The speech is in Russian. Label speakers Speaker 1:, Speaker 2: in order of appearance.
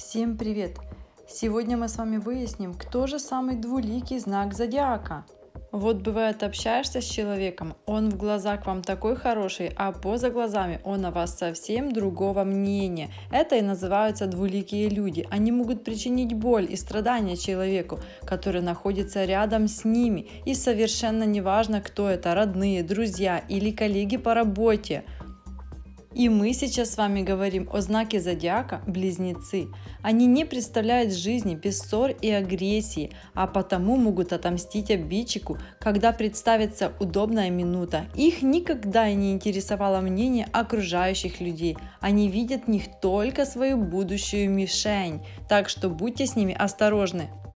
Speaker 1: Всем привет! Сегодня мы с вами выясним, кто же самый двуликий знак зодиака. Вот бывает общаешься с человеком, он в глаза к вам такой хороший, а поза глазами он о вас совсем другого мнения. Это и называются двуликие люди. Они могут причинить боль и страдания человеку, который находится рядом с ними. И совершенно неважно, кто это, родные, друзья или коллеги по работе. И мы сейчас с вами говорим о знаке зодиака Близнецы. Они не представляют жизни без ссор и агрессии, а потому могут отомстить обидчику, когда представится удобная минута. Их никогда не интересовало мнение окружающих людей. Они видят в них только свою будущую мишень. Так что будьте с ними осторожны.